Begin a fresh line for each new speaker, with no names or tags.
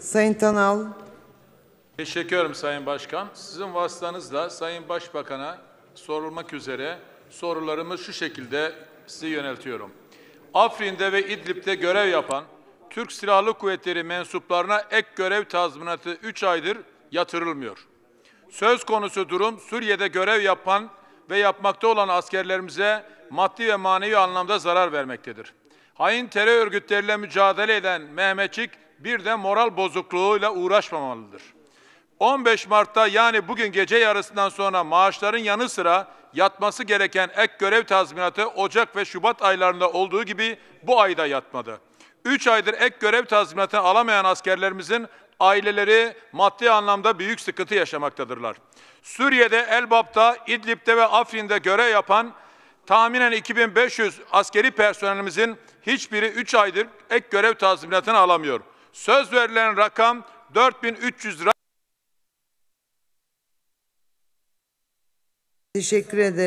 Sayın Tanal,
Teşekkür ederim Sayın Başkan. Sizin vasıtanızla Sayın Başbakan'a sorulmak üzere sorularımı şu şekilde size yöneltiyorum. Afrin'de ve İdlib'de görev yapan Türk Silahlı Kuvvetleri mensuplarına ek görev tazminatı 3 aydır yatırılmıyor. Söz konusu durum Suriye'de görev yapan ve yapmakta olan askerlerimize maddi ve manevi anlamda zarar vermektedir. Hain terör örgütleriyle mücadele eden Mehmetçik bir de moral bozukluğuyla uğraşmamalıdır. 15 Mart'ta yani bugün gece yarısından sonra maaşların yanı sıra yatması gereken ek görev tazminatı Ocak ve Şubat aylarında olduğu gibi bu ayda yatmadı. 3 aydır ek görev tazminatını alamayan askerlerimizin aileleri maddi anlamda büyük sıkıntı yaşamaktadırlar. Suriye'de Elbap'ta, İdlib'de ve Afrin'de görev yapan tahminen 2500 askeri personelimizin hiçbiri 3 aydır ek görev tazminatını alamıyor. Söz verilen rakam 4300 lira.
teşekkür ederim.